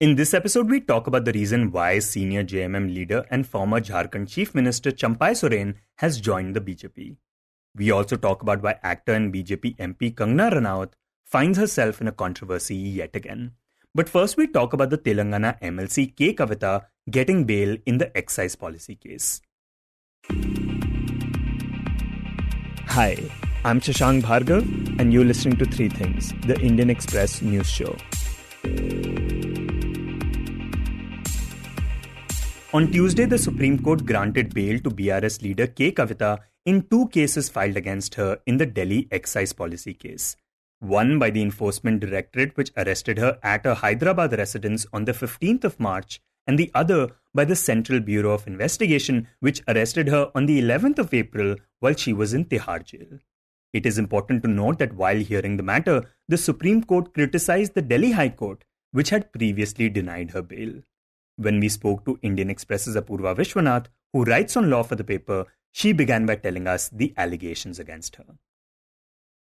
In this episode, we talk about the reason why senior JMM leader and former Jharkhand Chief Minister Champai Soren has joined the BJP. We also talk about why actor and BJP MP Kangana Ranaut finds herself in a controversy yet again. But first, we talk about the Telangana MLC K. Kavitha getting bail in the excise policy case. Hi, I'm Shashank Bhargav, and you're listening to Three Things, the Indian Express news show. On Tuesday, the Supreme Court granted bail to BRS leader K. Kavitha in two cases filed against her in the Delhi excise policy case. One by the Enforcement Directorate, which arrested her at her Hyderabad residence on the 15th of March, and the other by the Central Bureau of Investigation, which arrested her on the 11th of April while she was in Tihar jail. It is important to note that while hearing the matter, the Supreme Court criticized the Delhi High Court, which had previously denied her bail. When we spoke to Indian Express's Apurva Vishwanath, who writes on law for the paper, she began by telling us the allegations against her.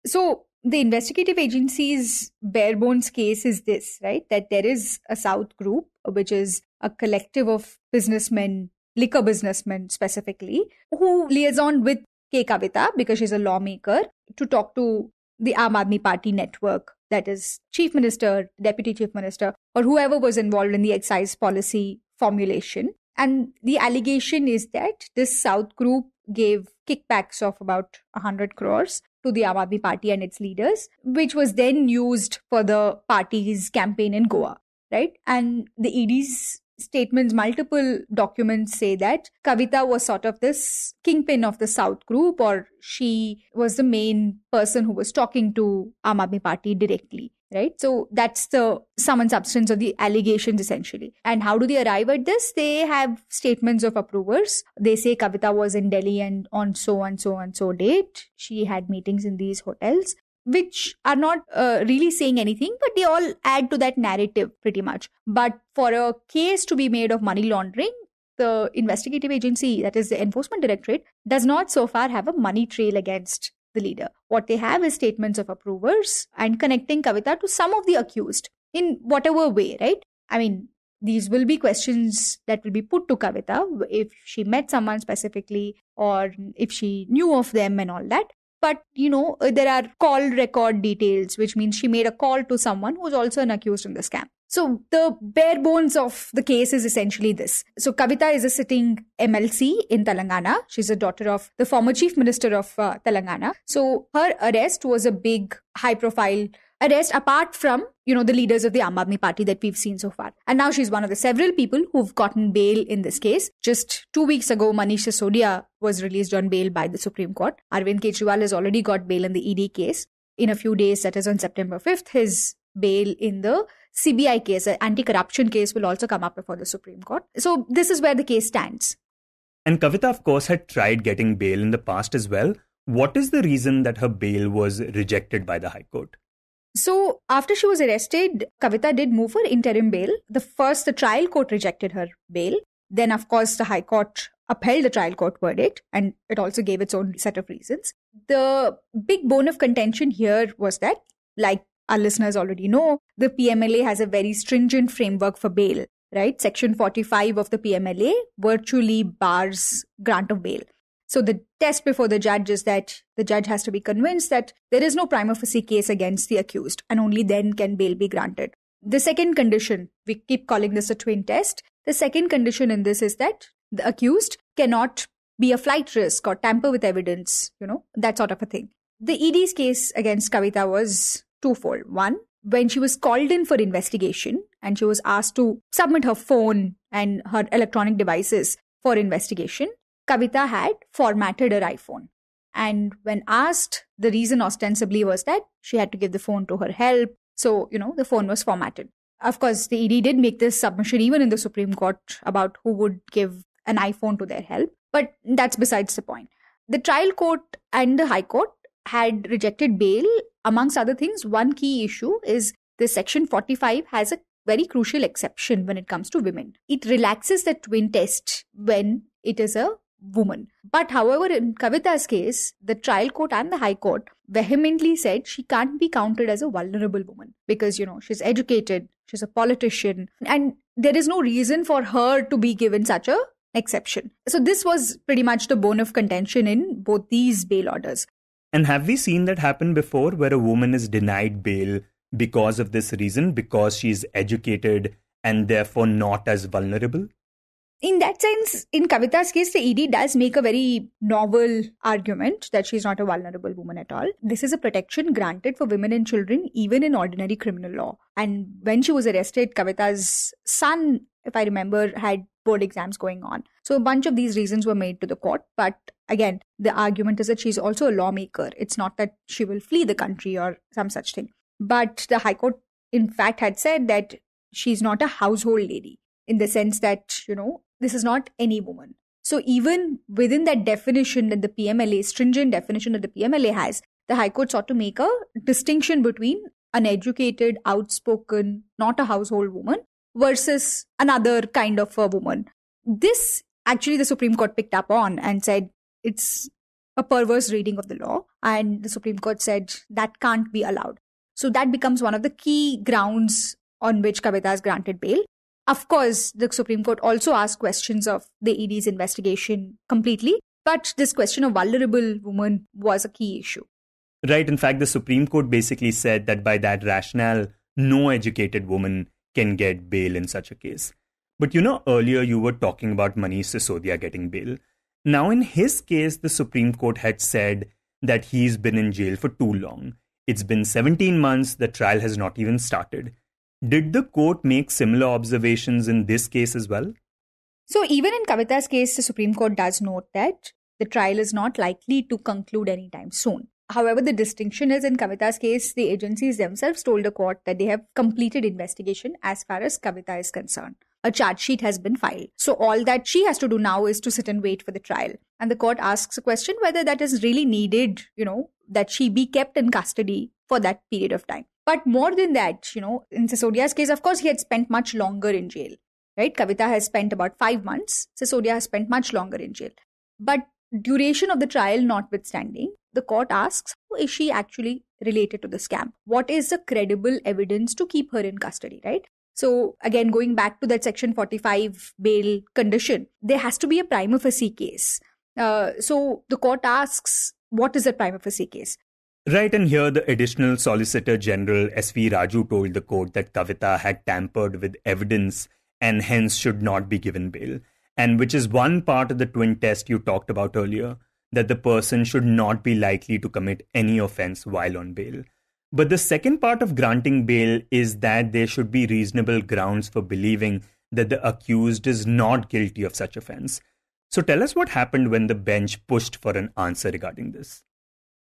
So, the investigative agency's bare bones case is this, right? That there is a South group, which is a collective of businessmen, liquor businessmen specifically, who liaison with K. Kavitha because she's a lawmaker to talk to the Aam Aadmi Party network that is chief minister, deputy chief minister, or whoever was involved in the excise policy formulation. And the allegation is that this South group gave kickbacks of about 100 crores to the Aam Aadmi Party and its leaders, which was then used for the party's campaign in Goa, right? And the ED's statements, multiple documents say that Kavitha was sort of this kingpin of the South group, or she was the main person who was talking to Aam Aadmi Party directly. Right. So that's the sum and substance of the allegations essentially. And how do they arrive at this? They have statements of approvers. They say Kavitha was in Delhi and on so and so and so date. She had meetings in these hotels which are not uh, really saying anything, but they all add to that narrative pretty much. But for a case to be made of money laundering, the investigative agency, that is the Enforcement Directorate, does not so far have a money trail against the leader. What they have is statements of approvers and connecting Kavitha to some of the accused in whatever way, right? I mean, these will be questions that will be put to Kavitha if she met someone specifically or if she knew of them and all that but you know uh, there are call record details which means she made a call to someone who's also an accused in the scam. So the bare bones of the case is essentially this. So kavitha is a sitting mlc in telangana. She's a daughter of the former chief minister of uh, telangana. So her arrest was a big high profile arrest apart from you know the leaders of the Aam party that we've seen so far. And now she's one of the several people who've gotten bail in this case. Just 2 weeks ago Manish Sisodia was released on bail by the Supreme Court. Arvind Kejriwal has already got bail in the ED case. In a few days that is on September 5th his bail in the CBI case an anti-corruption case will also come up before the Supreme Court. So this is where the case stands. And Kavitha of course had tried getting bail in the past as well. What is the reason that her bail was rejected by the High Court? So after she was arrested, Kavitha did move for interim bail. The first, the trial court rejected her bail. Then, of course, the High Court upheld the trial court verdict and it also gave its own set of reasons. The big bone of contention here was that, like our listeners already know, the PMLA has a very stringent framework for bail, right? Section 45 of the PMLA virtually bars grant of bail. So the test before the judge is that the judge has to be convinced that there is no prima facie case against the accused, and only then can bail be granted. The second condition, we keep calling this a twin test. The second condition in this is that the accused cannot be a flight risk or tamper with evidence, you know, that sort of a thing. The ED's case against Kavitha was twofold. One, when she was called in for investigation and she was asked to submit her phone and her electronic devices for investigation, Kavitha had formatted her iPhone. And when asked, the reason ostensibly was that she had to give the phone to her help. So, you know, the phone was formatted. Of course, the ED did make this submission even in the Supreme Court about who would give an iPhone to their help. But that's besides the point. The trial court and the High Court had rejected bail. Amongst other things, one key issue is the Section 45 has a very crucial exception when it comes to women. It relaxes the twin test when it is a woman. But however, in Kavitha's case, the trial court and the high court vehemently said she can't be counted as a vulnerable woman because, you know, she's educated, she's a politician, and there is no reason for her to be given such a exception. So this was pretty much the bone of contention in both these bail orders. And have we seen that happen before where a woman is denied bail because of this reason, because she's educated and therefore not as vulnerable? In that sense, in Kavitha's case, the ED does make a very novel argument that she's not a vulnerable woman at all. This is a protection granted for women and children, even in ordinary criminal law. And when she was arrested, Kavitha's son, if I remember, had board exams going on. So a bunch of these reasons were made to the court. But again, the argument is that she's also a lawmaker. It's not that she will flee the country or some such thing. But the High Court, in fact, had said that she's not a household lady in the sense that, you know, this is not any woman. So even within that definition that the PMLA, stringent definition that the PMLA has, the High Court sought to make a distinction between an educated, outspoken, not a household woman versus another kind of a woman. This actually the Supreme Court picked up on and said it's a perverse reading of the law. And the Supreme Court said that can't be allowed. So that becomes one of the key grounds on which Kavitha is granted bail. Of course, the Supreme Court also asked questions of the ED's investigation completely, but this question of vulnerable woman was a key issue. Right. In fact, the Supreme Court basically said that by that rationale, no educated woman can get bail in such a case. But you know, earlier you were talking about Manish Sisodia getting bail. Now, in his case, the Supreme Court had said that he's been in jail for too long. It's been 17 months, the trial has not even started. Did the court make similar observations in this case as well? So, even in Kavitha's case, the Supreme Court does note that the trial is not likely to conclude anytime soon. However, the distinction is in Kavitha's case, the agencies themselves told the court that they have completed investigation as far as Kavitha is concerned. A charge sheet has been filed. So all that she has to do now is to sit and wait for the trial. And the court asks a question whether that is really needed, you know, that she be kept in custody for that period of time. But more than that, you know, in Sisodia's case, of course, he had spent much longer in jail, right? Kavitha has spent about five months. Sisodia has spent much longer in jail. But duration of the trial notwithstanding, the court asks, is she actually related to the scam? What is the credible evidence to keep her in custody, right? So again, going back to that section 45 bail condition, there has to be a prima facie case. Uh, so the court asks, what is a prima facie case? Right, and here the additional Solicitor General S.V. Raju told the court that Kavitha had tampered with evidence and hence should not be given bail, and which is one part of the twin test you talked about earlier that the person should not be likely to commit any offense while on bail. But the second part of granting bail is that there should be reasonable grounds for believing that the accused is not guilty of such offense. So tell us what happened when the bench pushed for an answer regarding this.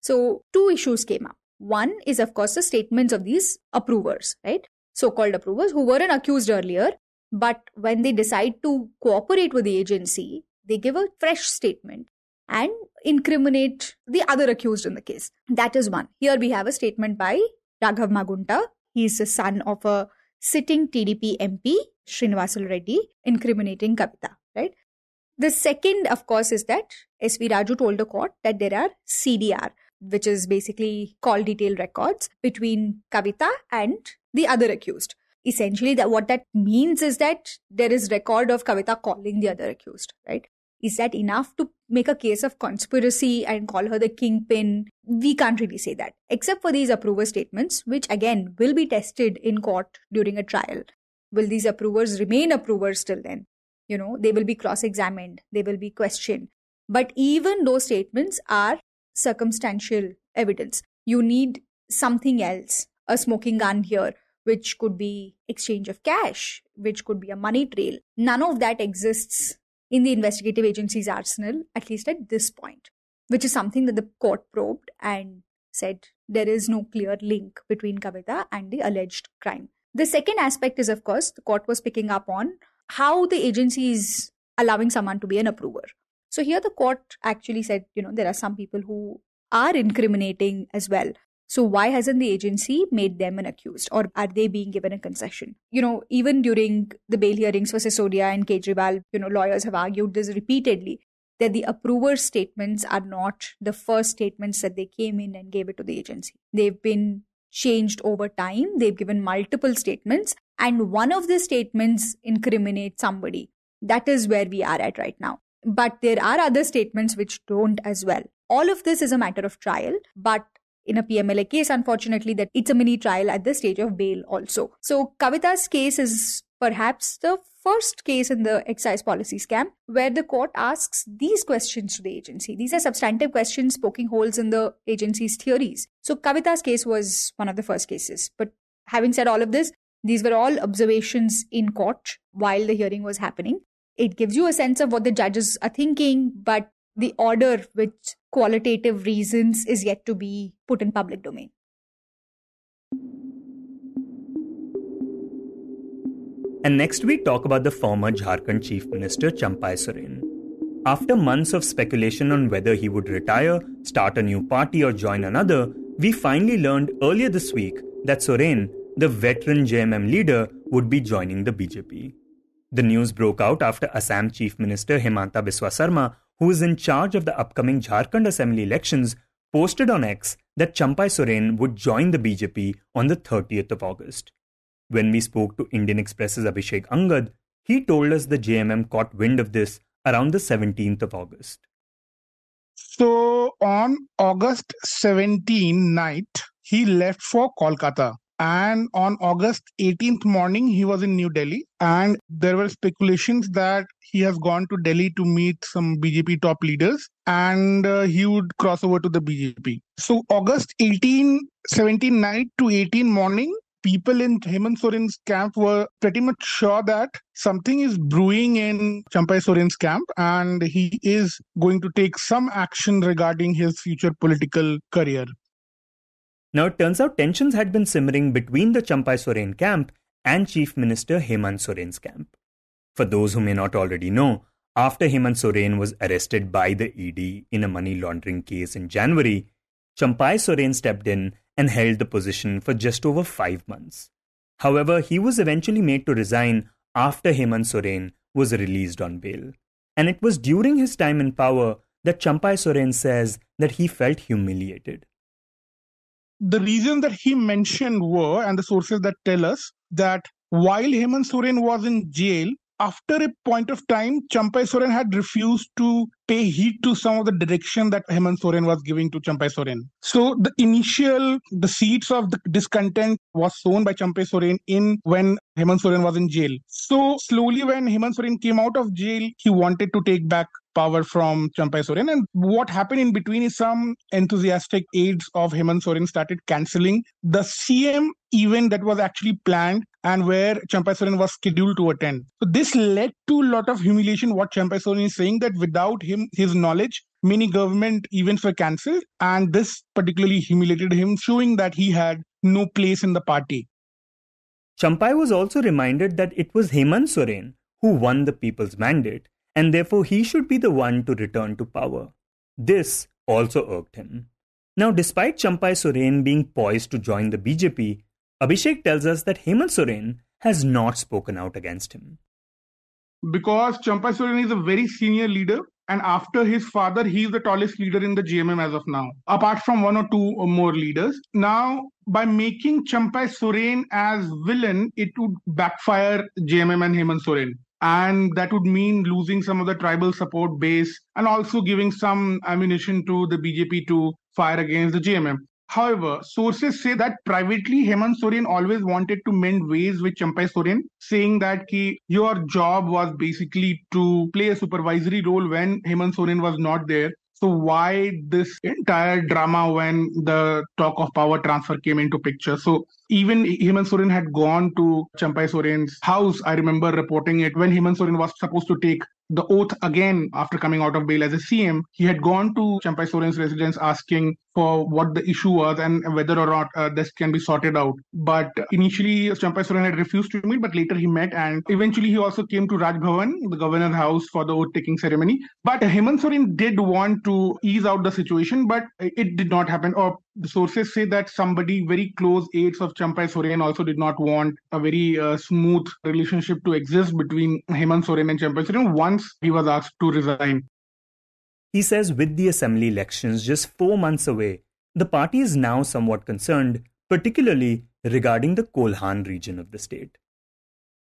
So, two issues came up. One is, of course, the statements of these approvers, right? So called approvers who weren't accused earlier, but when they decide to cooperate with the agency, they give a fresh statement and incriminate the other accused in the case. That is one. Here we have a statement by Raghav Magunta. He is the son of a sitting TDP MP, Srinivasulu Reddy, incriminating Kavitha, right? The second, of course, is that S.V. Raju told the court that there are CDR, which is basically call detail records between Kavitha and the other accused. Essentially, that what that means is that there is record of Kavitha calling the other accused, right? Is that enough to make a case of conspiracy and call her the kingpin? We can't really say that, except for these approver statements, which again will be tested in court during a trial. Will these approvers remain approvers till then? You know, they will be cross examined, they will be questioned. But even those statements are circumstantial evidence. You need something else, a smoking gun here, which could be exchange of cash, which could be a money trail. None of that exists in the investigative agency's arsenal, at least at this point, which is something that the court probed and said there is no clear link between Kavitha and the alleged crime. The second aspect is, of course, the court was picking up on how the agency is allowing someone to be an approver. So here the court actually said, you know, there are some people who are incriminating as well. So why hasn't the agency made them an accused or are they being given a concession? You know, even during the bail hearings for Sisodia and Kejriwal, you know, lawyers have argued this repeatedly that the approver's statements are not the first statements that they came in and gave it to the agency. They've been changed over time. They've given multiple statements, and one of the statements incriminates somebody. That is where we are at right now. But there are other statements which don't as well. All of this is a matter of trial, but in a PMLA case, unfortunately, that it's a mini trial at the stage of bail also. So Kavitha's case is perhaps the first case in the excise policy scam where the court asks these questions to the agency. These are substantive questions poking holes in the agency's theories. So Kavitha's case was one of the first cases. But having said all of this, these were all observations in court while the hearing was happening. It gives you a sense of what the judges are thinking, but the order with qualitative reasons is yet to be put in public domain. And next we talk about the former Jharkhand Chief Minister Champai Soren. After months of speculation on whether he would retire, start a new party, or join another, we finally learned earlier this week that Soren, the veteran JMM leader, would be joining the BJP. The news broke out after Assam Chief Minister Himanta Biswa Sarma who is in charge of the upcoming Jharkhand Assembly elections, posted on X that Champai Soren would join the BJP on the 30th of August. When we spoke to Indian Express's Abhishek Angad, he told us the JMM caught wind of this around the 17th of August. So on August 17 night, he left for Kolkata and on August 18th morning, he was in New Delhi. And there were speculations that he has gone to Delhi to meet some BJP top leaders and uh, he would cross over to the BJP. So, August 18, 17 night to 18 morning, people in Hemant camp were pretty much sure that something is brewing in Champai Soren's camp and he is going to take some action regarding his future political career. Now, it turns out tensions had been simmering between the Champai Soren camp and Chief Minister Hemant Soren's camp. For those who may not already know, after Hemant Soren was arrested by the ED in a money laundering case in January, Champai Soren stepped in and held the position for just over five months. However, he was eventually made to resign after Hemant Soren was released on bail. And it was during his time in power that Champai Soren says that he felt humiliated the reasons that he mentioned were, and the sources that tell us that while Hemant Soren was in jail, after a point of time, Champai Soren had refused to pay heed to some of the direction that Hemant Soren was giving to Champai Soren. So the initial, the seeds of the discontent was sown by Champai Soren in when Hemant Soren was in jail. So slowly when Hemant Soren came out of jail, he wanted to take back power from Champai Soren. And what happened in between is some enthusiastic aides of Hemant Soren started cancelling the CM event that was actually planned and where Champai Soren was scheduled to attend. So this led to a lot of humiliation. What Champai Soren is saying that without him, his knowledge, many government events were cancelled, and this particularly humiliated him, showing that he had no place in the party. Champai was also reminded that it was Hemant Soren who won the people's mandate, and therefore he should be the one to return to power. This also irked him. Now, despite Champai Soren being poised to join the BJP, Abhishek tells us that Hemant Soren has not spoken out against him. Because Champai Soren is a very senior leader, and after his father, he is the tallest leader in the JMM as of now, apart from one or two or more leaders. Now, by making Champai Soren as villain, it would backfire JMM and Hemant Soren and that would mean losing some of the tribal support base and also giving some ammunition to the BJP to fire against the JMM. However, sources say that privately Hemant Soren always wanted to mend ways with Champai Soren, saying that ki, your job was basically to play a supervisory role when Hemant Soren was not there. So why this entire drama when the talk of power transfer came into picture? So even Hemant had gone to Champai Soren's house. I remember reporting it when Hemant was supposed to take the oath again after coming out of bail as a CM. He had gone to Champai Soren's residence asking for what the issue was and whether or not uh, this can be sorted out. But initially, Champai Soren had refused to meet, but later he met and eventually he also came to Raj Bhavan, the governor's house, for the oath taking ceremony. But Hemant Soren did want to ease out the situation, but it did not happen. Or the sources say that somebody very close aides of Champai Soren also did not want a very uh, smooth relationship to exist between Hemant Soren and Champai Soren once he was asked to resign. He says with the assembly elections just four months away, the party is now somewhat concerned, particularly regarding the Kolhan region of the state.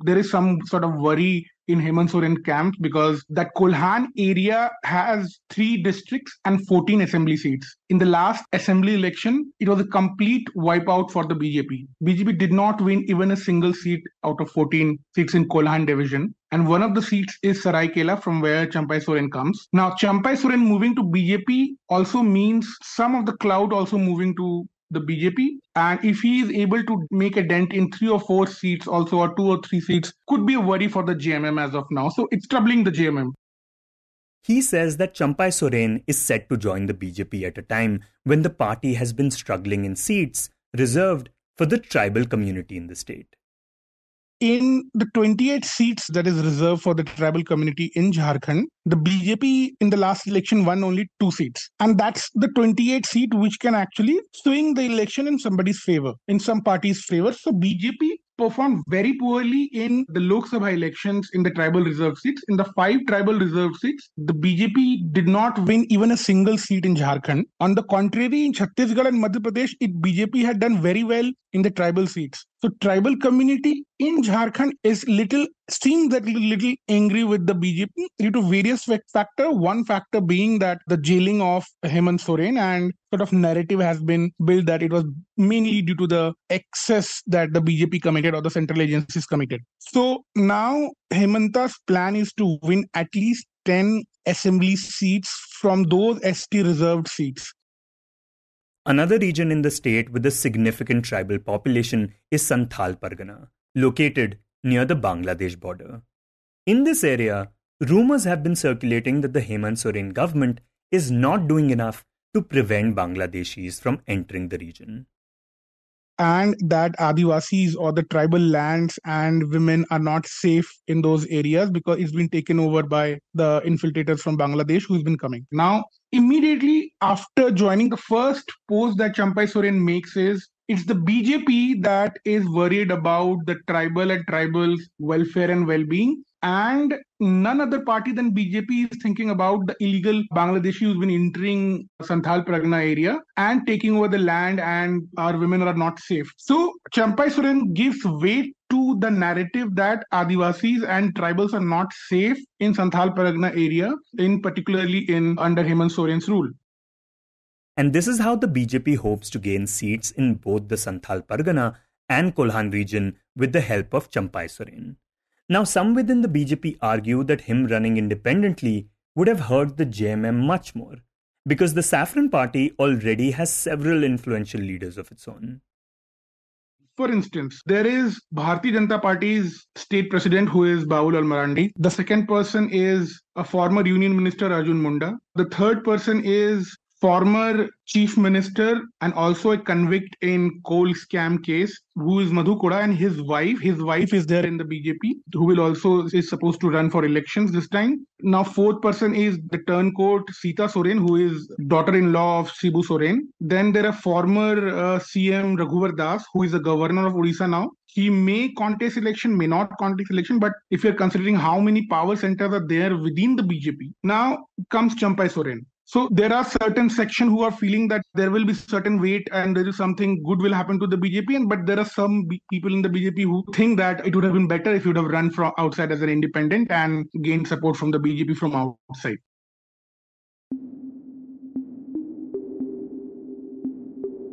There is some sort of worry in Hemant Soren camp because that Kolhan area has three districts and 14 assembly seats. In the last assembly election, it was a complete wipeout for the BJP. BJP did not win even a single seat out of 14 seats in Kolhan division. And one of the seats is Saraikela, from where Champai Soren comes. Now, Champai Soren moving to BJP also means some of the cloud also moving to the BJP. And if he is able to make a dent in three or four seats, also, or two or three seats, could be a worry for the JMM as of now. So it's troubling the JMM. He says that Champai Soren is set to join the BJP at a time when the party has been struggling in seats reserved for the tribal community in the state in the 28 seats that is reserved for the tribal community in Jharkhand, the BJP in the last election won only two seats. And that's the 28 seat which can actually swing the election in somebody's favor, in some party's favor. So BJP performed very poorly in the Lok Sabha elections in the tribal reserve seats. In the five tribal reserve seats, the BJP did not win even a single seat in Jharkhand. On the contrary, in Chhattisgarh and Madhya Pradesh, it BJP had done very well in the tribal seats. So tribal community in Jharkhand is little seems that little angry with the BJP due to various factor. One factor being that the jailing of Hemant Soren and sort of narrative has been built that it was mainly due to the excess that the BJP committed or the central agencies committed. So now Hemanta's plan is to win at least 10 assembly seats from those ST reserved seats. Another region in the state with a significant tribal population is Santhal Pargana, located near the Bangladesh border. In this area, rumors have been circulating that the Hemant Soren government is not doing enough to prevent Bangladeshis from entering the region and that Adivasis or the tribal lands and women are not safe in those areas because it's been taken over by the infiltrators from Bangladesh who's been coming. Now, immediately after joining, the first post that Champai Soren makes is it's the BJP that is worried about the tribal and tribals' welfare and well being and none other party than BJP is thinking about the illegal Bangladeshi who's been entering Santhal Pargana area and taking over the land and our women are not safe. So Champai Soren gives weight to the narrative that Adivasis and tribals are not safe in Santhal Pargana area, in particularly in under Hemant Soren's rule. And this is how the BJP hopes to gain seats in both the Santhal Pargana and Kolhan region with the help of Champai Soren. Now, some within the BJP argue that him running independently would have hurt the JMM much more, because the Saffron Party already has several influential leaders of its own. For instance, there is Bharatiya Janata Party's state president who is Babulal Marandi. The second person is a former union minister Arjun Munda. The third person is former chief minister and also a convict in coal scam case who is Madhu Koda and his wife. His wife is there in the BJP, who will also is supposed to run for elections this time. Now, fourth person is the turncoat Sita Soren, who is daughter-in-law of Shibu Soren. Then there are former uh, CM Raghuvar Das, who is the governor of Odisha now. He may contest election, may not contest election, but if you're considering how many power centers are there within the BJP, now comes Champai Soren. So there are certain section who are feeling that there will be certain weight and there is something good will happen to the BJP, and but there are some B- people in the BJP who think that it would have been better if you would have run from outside as an independent and gained support from the BJP from outside.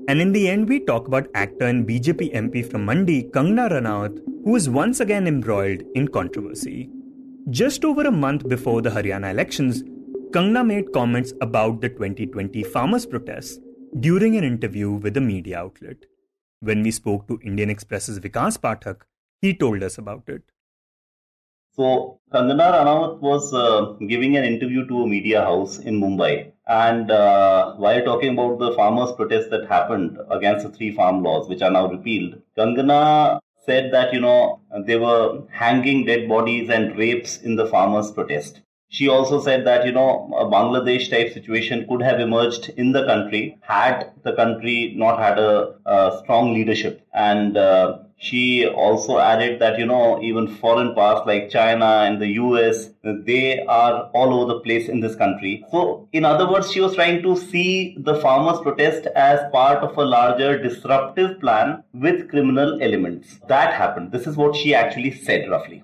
And in the end, we talk about actor and BJP MP from Mandi, Kangana Ranaut, who is once again embroiled in controversy. Just over a month before the Haryana elections, Kangana made comments about the 2020 farmers' protests during an interview with a media outlet. When we spoke to Indian Express's Vikas Pathak, he told us about it. So, Kangana Ranaut was uh, giving an interview to a media house in Mumbai. And uh, while talking about the farmers' protests that happened against the three farm laws, which are now repealed, Kangana said that, you know, they were hanging dead bodies and rapes in the farmers' protest. She also said that, you know, a Bangladesh type situation could have emerged in the country had the country not had a, a strong leadership. And uh, she also added that, you know, even foreign powers like China and the US, they are all over the place in this country. So, in other words, she was trying to see the farmers' protest as part of a larger disruptive plan with criminal elements. That happened. This is what she actually said roughly.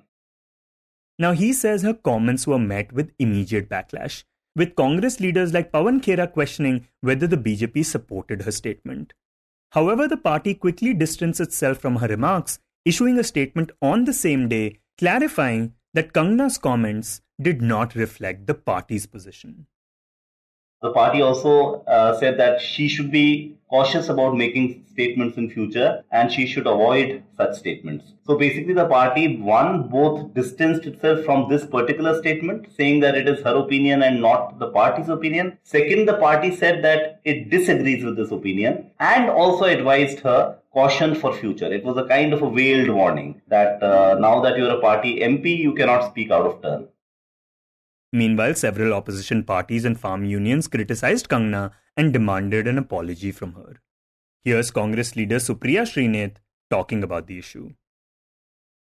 Now, he says her comments were met with immediate backlash, with Congress leaders like Pawan Khera questioning whether the BJP supported her statement. However, the party quickly distanced itself from her remarks, issuing a statement on the same day clarifying that Kangana's comments did not reflect the party's position. The party also uh, said that she should be cautious about making statements in future and she should avoid such statements. So basically the party one both distanced itself from this particular statement saying that it is her opinion and not the party's opinion. Second the party said that it disagrees with this opinion and also advised her caution for future. It was a kind of a veiled warning that uh, now that you're a party MP you cannot speak out of turn. Meanwhile, several opposition parties and farm unions criticized Kangana and demanded an apology from her. Here's Congress leader Supriya Srinath talking about the issue.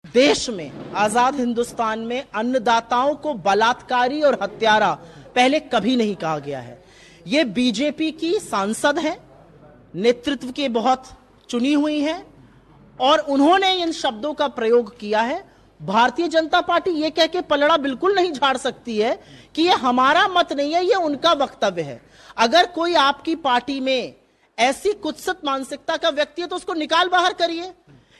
देश में आज़ाद हिंदुस्तान में अन्नदाताओं को बलात्कारी और हत्यारा पहले कभी नहीं कहा गया है ये बीजेपी की सांसद हैं नेतृत्व के बहुत चुनी हुई हैं और उन्होंने इन शब्दों का प्रयोग किया है भारतीय जनता पार्टी ये कह के पलड़ा बिल्कुल नहीं झाड़ सकती है कि ये हमारा मत नहीं है ये उनका वक्तव्य है। अगर कोई आपकी पार्टी में ऐसी कुत्सित मानसिकता का व्यक्ति है तो उसको निकाल बाहर करिए।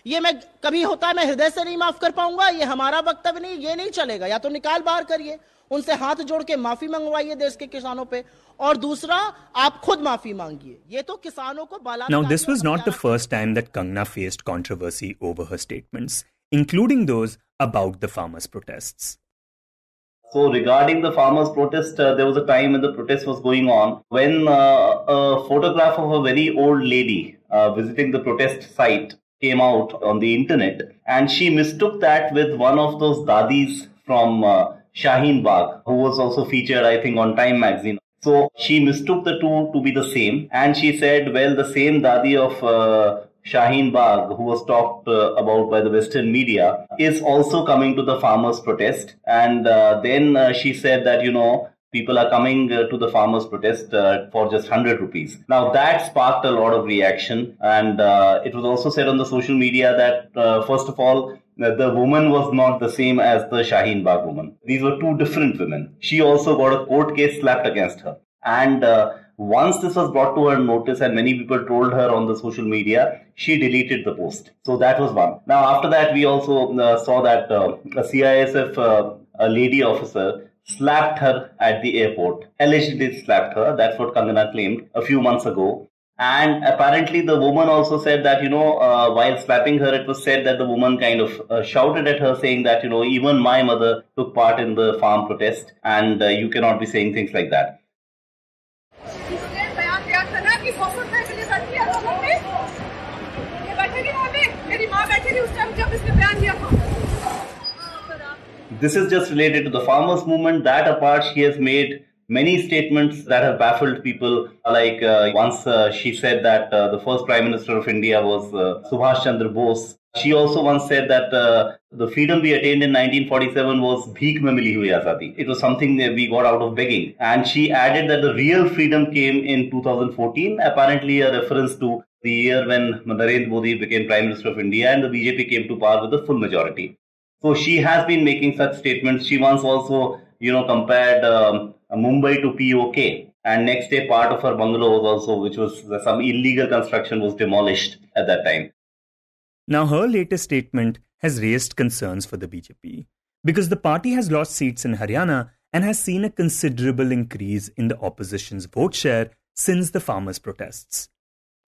ये मैं कभी होता है मैं हृदय से नहीं माफ़ कर पाऊँगा ये हमारा वक्तव्य नहीं ये नहीं चलेगा। या तो निकाल बाहर करिए उनसे हाथ जोड़ के माफ़ी मंगवाइए देश के किसानों पे और दूसरा आप खुद माफ़ी मांगिए। ये तो किसानों को बाला Now this was not the first time that Kangna faced controversy over her statements. Including those about the farmers' protests. So, regarding the farmers' protest, uh, there was a time when the protest was going on when uh, a photograph of a very old lady uh, visiting the protest site came out on the internet, and she mistook that with one of those dadis from uh, Shaheen Bagh, who was also featured, I think, on Time magazine. So she mistook the two to be the same, and she said, "Well, the same dadi of uh, Shaheen Bagh, who was talked uh, about by the Western media, is also coming to the farmers' protest. And uh, then uh, she said that, you know, people are coming uh, to the farmers' protest uh, for just 100 rupees. Now, that sparked a lot of reaction. And uh, it was also said on the social media that, first of all, the woman was not the same as the Shaheen Bagh woman. These were two different women. She also got a court case slapped against her. And once this was brought to her notice and many people told her on the social media, she deleted the post. So that was one. Now, after that, we also uh, saw that uh, a CISF uh, a lady officer slapped her at the airport, allegedly slapped her. That's what Kangana claimed a few months ago. And apparently, the woman also said that, you know, uh, while slapping her, it was said that the woman kind of uh, shouted at her, saying that, you know, even my mother took part in the farm protest, and uh, you cannot be saying things like that. This is just related to the farmers' movement. That apart, she has made many statements that have baffled people. Like uh, once uh, she said that uh, the first Prime Minister of India was uh, Subhash Chandra Bose. She also once said that uh, the freedom we attained in 1947 was bheek mein hui. It was something that we got out of begging. And she added that the real freedom came in 2014, apparently a reference to the year when Narendra Modi became Prime Minister of India and the BJP came to power with a full majority. So she has been making such statements. She once also, you know, compared um, Mumbai to POK. And next day, part of her bungalow was also, which was some illegal construction, was demolished at that time. Now, her latest statement has raised concerns for the BJP because the party has lost seats in Haryana and has seen a considerable increase in the opposition's vote share since the farmers' protests.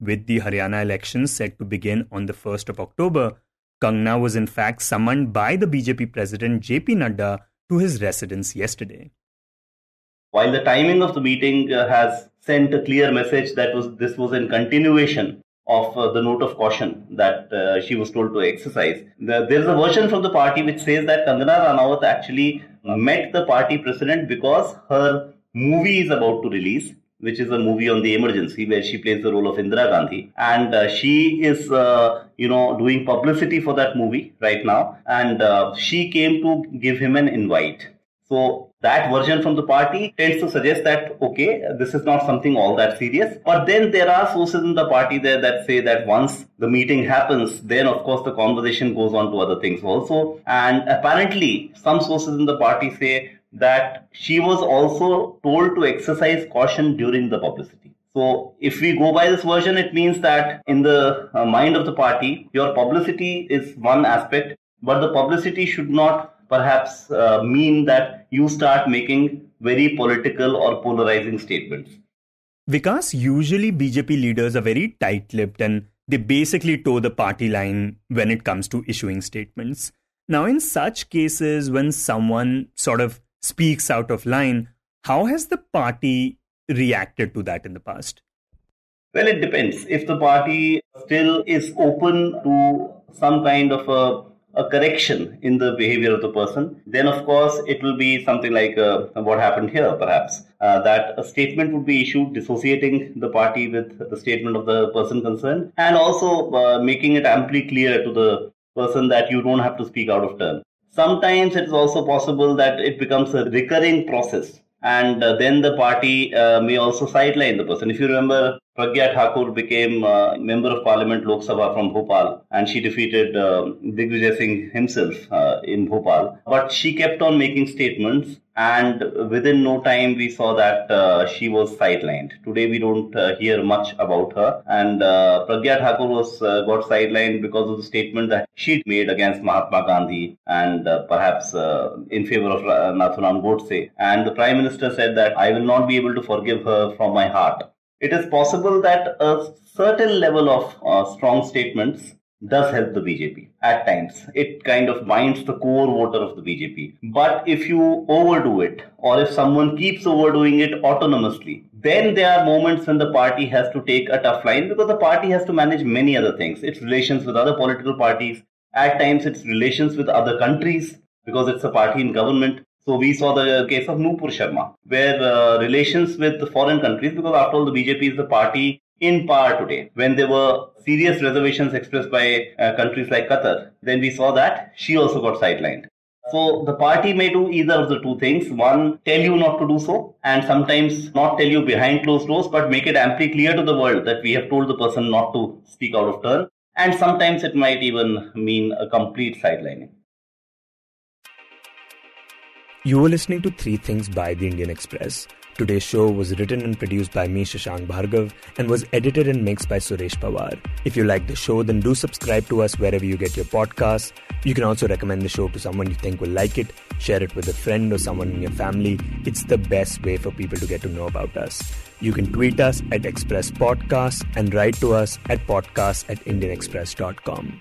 With the Haryana elections set to begin on the 1st of October, Kangana was in fact summoned by the BJP president JP Nadda to his residence yesterday. While the timing of the meeting uh, has sent a clear message that was this was in continuation of uh, the note of caution that uh, she was told to exercise. The, there is a version from the party which says that Kangana Ranaut actually met the party president because her movie is about to release which is a movie on the emergency where she plays the role of Indira Gandhi. And uh, she is, uh, you know, doing publicity for that movie right now. And uh, she came to give him an invite. So that version from the party tends to suggest that, okay, this is not something all that serious. But then there are sources in the party there that say that once the meeting happens, then of course the conversation goes on to other things also. And apparently some sources in the party say that she was also told to exercise caution during the publicity. So if we go by this version, it means that in the uh, mind of the party, your publicity is one aspect, but the publicity should not perhaps uh, mean that you start making very political or polarizing statements. Vikas, usually BJP leaders are very tight lipped and they basically toe the party line when it comes to issuing statements. Now, in such cases, when someone sort of speaks out of line. How has the party reacted to that in the past? Well, it depends. If the party still is open to some kind of a, a correction in the behavior of the person, then of course it will be something like uh, what happened here, perhaps. Uh, that a statement would be issued dissociating the party with the statement of the person concerned and also uh, making it amply clear to the person that you don't have to speak out of turn. Sometimes it's also possible that it becomes a recurring process and uh, then the party uh, may also sideline the person. If you remember, Pragya Thakur became uh, member of parliament Lok Sabha from Bhopal and she defeated uh, Digvijay Singh himself uh, in Bhopal. But she kept on making statements and within no time we saw that uh, she was sidelined. Today we don't uh, hear much about her and uh, Pragya Thakur was uh, got sidelined because of the statement that she made against Mahatma Gandhi and uh, perhaps uh, in favor of uh, Nathuram Godse. And the Prime Minister said that I will not be able to forgive her from my heart it is possible that a certain level of uh, strong statements does help the BJP at times. It kind of binds the core voter of the BJP. But if you overdo it, or if someone keeps overdoing it autonomously, then there are moments when the party has to take a tough line because the party has to manage many other things. Its relations with other political parties, at times its relations with other countries because it's a party in government. So we saw the case of Nupur Sharma, where uh, relations with foreign countries, because after all, the BJP is the party in power today. When there were serious reservations expressed by uh, countries like Qatar, then we saw that she also got sidelined. So the party may do either of the two things. One, tell you not to do so, and sometimes not tell you behind closed doors, but make it amply clear to the world that we have told the person not to speak out of turn. And sometimes it might even mean a complete sidelining. You were listening to Three Things by the Indian Express. Today's show was written and produced by me, Shashank Bhargav, and was edited and mixed by Suresh Pawar. If you like the show, then do subscribe to us wherever you get your podcasts. You can also recommend the show to someone you think will like it, share it with a friend or someone in your family. It's the best way for people to get to know about us. You can tweet us at Express Podcasts and write to us at podcast at indianexpress.com.